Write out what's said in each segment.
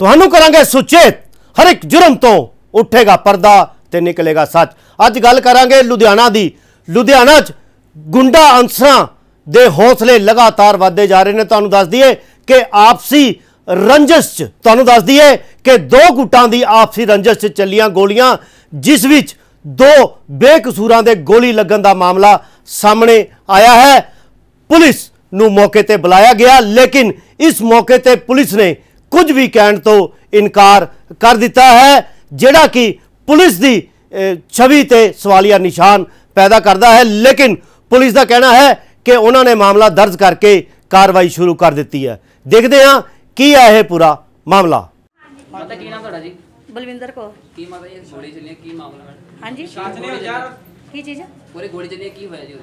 ਤੁਹਾਨੂੰ ਕਰਾਂਗੇ ਸੁਚੇਤ। ਹਰ ਇੱਕ ਜੁਰਮ ਤੋਂ ਉੱਠੇਗਾ ਪਰਦਾ ਤੇ ਨਿਕਲੇਗਾ ਸੱਚ। ਅੱਜ ਗੱਲ ਕਰਾਂਗੇ ਲੁਧਿਆਣਾ ਦੀ। ਲੁਧਿਆਣਾ 'ਚ ਗੁੰਡਾ ਅੰਸਰਾਂ ਦੇ ਹੌਸਲੇ ਲਗਾਤਾਰ ਵਧਦੇ ਜਾ ਰਹੇ ਨੇ। ਤੁਹਾਨੂੰ ਦੱਸ ਦਈਏ ਕਿ ਆਪਸੀ ਰੰਜਸ 'ਚ, ਤੁਹਾਨੂੰ ਦੱਸ ਦਈਏ ਕਿ ਦੋ ਗੁੱਟਾਂ ਦੀ ਆਪਸੀ ਰੰਜਸ 'ਚ ਚੱਲੀਆਂ ਗੋਲੀਆਂ, ਜਿਸ ਵਿੱਚ ਦੋ ਬੇਕਸੂਰਾਂ ਦੇ ਗੋਲੀ ਲੱਗਣ ਦਾ ਮਾਮਲਾ ਸਾਹਮਣੇ ਆਇਆ ਹੈ। ਪੁਲਿਸ ਨੂੰ ਮੌਕੇ ਤੇ ਬੁਲਾਇਆ ਗਿਆ, ਲੇਕਿਨ ਇਸ ਮੌਕੇ ਤੇ ਪੁਲਿਸ ਨੇ ਕੁਝ ਵੀ ਕਹਿਣ ਤੋਂ ਇਨਕਾਰ ਕਰ ਦਿੱਤਾ ਹੈ ਜਿਹੜਾ ਕਿ ਪੁਲਿਸ ਦੀ ਛਵੀ ਤੇ ਸਵਾਲੀਆ ਨਿਸ਼ਾਨ ਪੈਦਾ ਕਰਦਾ ਹੈ। ਲੇਕਿਨ ਪੁਲਿਸ ਦਾ ਕਹਿਣਾ ਹੈ ਕਿ ਉਹਨਾਂ ਨੇ ਮਾਮਲਾ ਦਰਜ ਕਰਕੇ ਕਾਰਵਾਈ ਸ਼ੁਰੂ ਕਰ ਦਿੱਤੀ ਹੈ। ਦੇਖਦੇ ਹਾਂ ਕੀ ਹੈ ਇਹ ਪੂਰਾ ਮਾਮਲਾ। ਮਾਤਾ ਕੀ ਨਾਮ ਤੁਹਾਡਾ ਜੀ? ਬਲਵਿੰਦਰ ਕੌਰ। ਕੀ ਮਾਤਾ ਜੀ ਗੋਲੀ ਚੱਲੀ? ਕੀ ਮਾਮਲਾ ਮੈਡਮ ਹਾਂਜੀ। ਕੀ ਚੀਜ਼ ਪੂਰੇ ਗੋਲੀ ਚੱਲੀ ਕੀ ਹੋਇਆ ਜੀ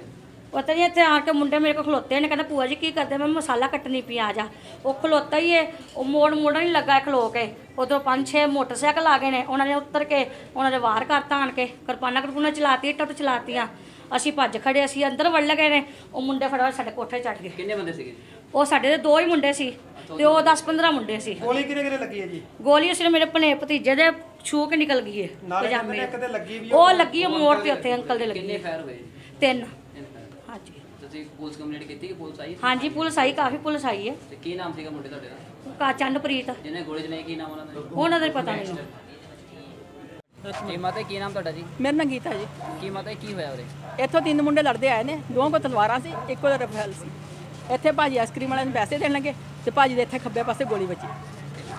ਪਤਾ ਨਹੀਂ ਇੱਥੇ ਆ ਕੇ ਮੁੰਡੇ ਮੇਰੇ ਕੋਲ ਖਲੋਤੇ ਨੇ ਕਹਿੰਦਾ ਭੂਆ ਜੀ ਕੀ ਕਰਦੇ? ਮੈਂ ਮਸਾਲਾ ਕੱਟਣੀ ਪਿਆ ਜਾ। ਉਹ ਖਲੋਤਾ ਹੀ ਏ ਉਹ ਮੋੜ ਮੋੜਨ ਨਹੀਂ ਲੱਗਾ ਖਲੋ ਕੇ। ਉਧਰੋਂ ਪੰਜ ਛੇ ਮੋਟਰਸਾਈਕਲ ਆ ਗਏ ਨੇ ਉਹਨਾਂ ਨੇ ਉੱਤਰ ਕੇ ਉਹਨਾਂ ਦੇ ਵਾਰ ਕਰਤਾ ਆਣ ਕੇ। ਕਿਰਪਾਨਾਂ ਕਿਰਪੂਨਾਂ ਚਲਾਤੀ ਟੱਟ ਚਲਾਤੀਆਂ। ਅਸੀਂ ਭੱਜ ਖੜੇ ਅਸੀਂ ਅੰਦਰ ਵੜ ਲਗੇ ਨੇ ਉਹ ਮੁੰਡੇ ਫਟਾਫਟ ਸਾਡੇ ਕੋਠੇ ਚੜ ਗਏ। ਕਿੰਨੇ ਬੰਦੇ ਸੀਗੇ? ਉਹ ਸਾਡੇ ਦੇ ਦੋ ਹੀ ਮੁੰਡੇ ਸੀ ਤੇ ਉਹ 10 15 ਮੁੰਡੇ ਸੀ। ਗੋਲੀ ਕਿਹਨੇ ਕਿਹਨੇ ਲੱਗੀ ਹੈ ਜੀ? ਗੋਲੀ ਸਿਰ ਮੇਰੇ ਭਨੇ ਭਤੀਜੇ ਦੇ ਛੂ ਕੇ ਨਿਕਲ ਗਈ ਕਹਿੰਦੇ ਪਜਾਮੇ। ਨੇ ਇੱਕ ਤੇ ਲੱਗੀ ਵੀ ਉਹ ਲੱਗੀ ਮੋੜ ਤੇ ਉੱਥੇ ਅੰਕਲ ਦੇ ਲੱਗੀ। ਕਿੰਨੇ। ਫਾਇਰ ਹੋਏ ਤਿੰਨ। ਹਾਂਜੀ ਤੁਸੀਂ ਪੁਲਿਸ ਕੰਪਲੇਂਟ ਕੀਤੀ ਕਿ ਪੁਲਿਸ ਆਈ? ਹਾਂਜੀ ਪੁਲਿਸ ਆਈ ਕਾਫੀ ਪੁਲਿਸ ਆਈ ਹੈ। ਤੇ ਕੀ ਨਾਮ ਸੀਗਾ ਮੁੰਡੇ ਤੁਹਾਡੇ ਦਾ? ਕਾ ਚੰਨਪ੍ਰੀਤ। ਜਿਹਨੇ ਗੋਲੀ ਚਲਾਈ ਕੀ ਨਾਮ ਉਹਨਾਂ ਦਾ? ਉਹਨਾਂ ਦਾ ਪਤਾ ਮੈਨੂੰ ਜੀ ਮਾਤਾ ਕੀ ਨਾਮ ਤੁਹਾਡਾ ਜੀ? ਮੇਰਾ ਨਾਂ ਗੀਤਾ ਜੀ। ਕੀ ਮਾਤਾ ਕੀ ਹੋਇਆ ਉਹਦੇ ਇੱਥੋਂ ਤਿੰਨ ਮੁੰਡੇ ਲੜਦੇ ਆਏ ਨੇ। ਦੋਵਾਂ ਕੋਲ ਤਲਵਾਰਾਂ ਸੀ ਇੱਕੋ ਦਾ ਰਫਲ ਸੀ। ਇੱਥੇ ਭਾਜੀ ਆਈਸਕ੍ਰੀਮ ਵਾਲਿਆਂ ਨੂੰ ਪੈਸੇ ਦੇਣ ਲੱਗੇ ਤੇ ਭਾਜੀ ਦੇ ਇੱਥੇ ਖੱਬੇ ਪਾਸੇ ਗੋਲੀ ਵੱਜੀ।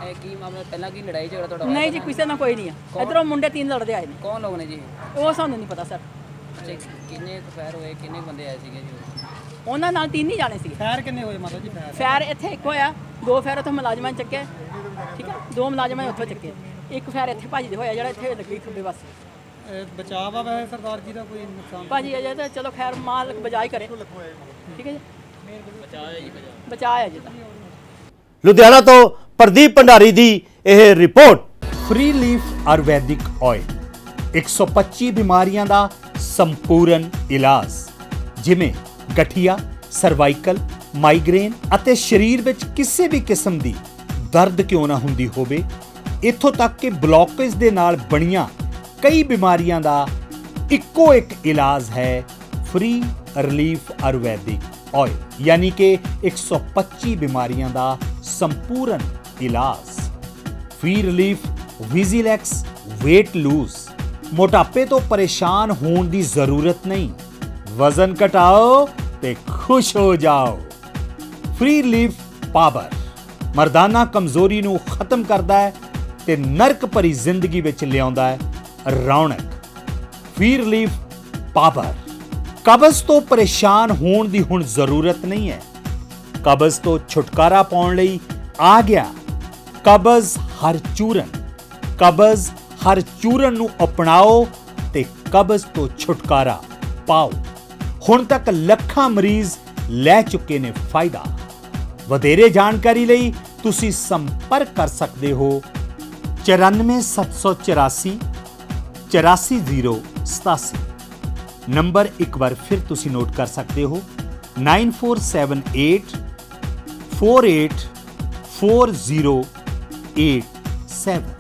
ਇਹ ਕੀ ਮਾਮਲਾ ਪਹਿਲਾਂ ਕੀ ਲੜਾਈ ਝਗੜਾ ਤੁਹਾਡਾ ਹੋਇਆ? ਨਹੀਂ ਜੀ ਕਿਸੇ ਨਾਲ ਕੋਈ ਨਹੀਂ ਆ। ਇੱਧਰੋਂ ਮੁੰਡੇ ਤਿੰਨ ਲੜਦੇ ਆਏ ਨੇ। ਕੌਣ ਲੋਕ ਨੇ ਜੀ ਉਹ ਸਾਨੂੰ ਨਹੀਂ ਪਤਾ ਸਰ। ਅੱਛਾ, ਕਿੰਨੇ ਫਾਇਰ ਹੋਏ ਕਿੰਨੇ ਬੰਦੇ ਆਏ ਸੀਗੇ ਜੀ ਉਹਨਾਂ ਨਾਲ ਤਿੰਨ ਹੀ ਜਾਣੇ ਸੀ। ਫਾਇਰ ਕਿੰਨੇ ਹੋਏ ਮਾਤਾ ਜੀ? ਫਾਇਰ ਫੈਰ ਇੱਥੇ ਇੱਕ ਹੋਇਆ ਦੋ ਫੈਰ ਉੱਥੋਂ ਮੁਲਾਜ਼ਮਾਂ ਨੇ ਚੱਕੇ ਠੀਕ ਹੈ ਦੋ ਮੁਲਾਜ਼ਮਾਂ ਨੇ ਉੱਥੋਂ ਚੱਕੇ। ਇੱਕ ਫੈਰ ਇੱਥੇ ਭਾਜੀ ਦੇ ਹੋਇਆ ਜਿਹੜਾ ਇੱਥੇ ਲੱਗੀ ਖੱਬੇ ਪਾਸੇ। ਬਚਾਅ ਆ ਵੈਸੇ ਸਰਦਾਰ ਜੀ ਦਾ ਕੋਈ ਨੁਕਸਾਨ ਭਾਜੀ ਅਜੇ ਤਾਂ ਚਲੋ ਖੈਰ ਮਾਲਕ ਬਜਾਈ ਕਰੇ। ਠੀਕ ਹੈ ਜੀ? ਬਚਾਇਆ ਜੀ ਬਚਾਇਆ ਜੀ ਤਾਂ। ਲੁਧਿਆਣਾ ਤੋਂ ਪ੍ਰਦੀਪ ਭੰਡਾਰੀ ਦੀ ਇਹ report. Free leaf Ayurvedic oil 125 ਬਿਮਾਰੀਆਂ ਦਾ ਸੰਪੂਰਨ ਇਲਾਜ, ਜਿਵੇਂ ਗਠੀਆ, ਸਰਵਾਈਕਲ, ਮਾਈਗ੍ਰੇਨ ਅਤੇ ਸਰੀਰ ਵਿੱਚ ਕਿਸੇ ਵੀ ਕਿਸਮ ਦੀ ਦਰਦ ਕਿਉਂ ਨਾ ਹੁੰਦੀ ਹੋਵੇ, ਇੱਥੋਂ ਤੱਕ ਕਿ ਬਲੌਕੇਜ ਦੇ ਨਾਲ ਬਣੀਆਂ ਕਈ ਬਿਮਾਰੀਆਂ ਦਾ ਇੱਕੋ ਇੱਕ ਇਲਾਜ ਹੈ ਫ੍ਰੀ ਰਿਲੀਫ ਆਯੁਰਵੈਦਿਕ ਆਇਲ ਯਾਨੀ ਕਿ 125 ਬਿਮਾਰੀਆਂ ਦਾ ਸੰਪੂਰਨ ਇਲਾਜ। ਫੀ ਰਿਲੀਫ ਵਿਜ਼ੀਲੈਕਸ weight lose ਮੋਟਾਪੇ ਤੋਂ ਪਰੇਸ਼ਾਨ ਹੋਣ ਦੀ ਜ਼ਰੂਰਤ ਨਹੀਂ। ਵਜ਼ਨ ਘਟਾਓ ਤੇ ਖੁਸ਼ ਹੋ ਜਾਓ। Free relief power. ਮਰਦਾਨਾ ਕਮਜ਼ੋਰੀ ਨੂੰ ਖਤਮ ਕਰਦਾ ਹੈ ਤੇ ਨਰਕ ਭਰੀ ਜ਼ਿੰਦਗੀ ਵਿੱਚ ਲਿਆਉਂਦਾ ਹੈ ਰੌਣਕ। Free relief power. ਕਬਜ਼ ਤੋਂ ਪਰੇਸ਼ਾਨ ਹੋਣ ਦੀ ਹੁਣ ਜ਼ਰੂਰਤ ਨਹੀਂ ਹੈ। ਕਬਜ਼ ਤੋਂ ਛੁਟਕਾਰਾ ਪਾਉਣ ਲਈ ਆ ਗਿਆ। ਕਬਜ਼ ਹਰ ਚੂਰਨ। ਕਬਜ਼ ਹਰ ਚੂਰਨ ਨੂੰ ਅਪਣਾਓ ਤੇ ਕਬਜ਼ ਤੋਂ ਛੁਟਕਾਰਾ ਪਾਓ। ਹੁਣ ਤੱਕ ਲੱਖਾਂ ਮਰੀਜ਼ ਲੈ ਚੁੱਕੇ ਨੇ ਫਾਇਦਾ। ਵਧੇਰੇ ਜਾਣਕਾਰੀ ਲਈ ਤੁਸੀਂ ਸੰਪਰਕ ਕਰ ਸਕਦੇ ਹੋ 94784 84087 ਨੰਬਰ ਇੱਕ ਵਾਰ ਫਿਰ ਤੁਸੀਂ ਨੋਟ ਕਰ ਸਕਦੇ ਹੋ 9478 48 4087